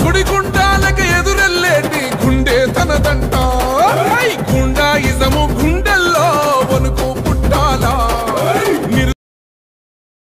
సుడిగుండాలకి ఎదురెల్లేటి గుండె తనదంట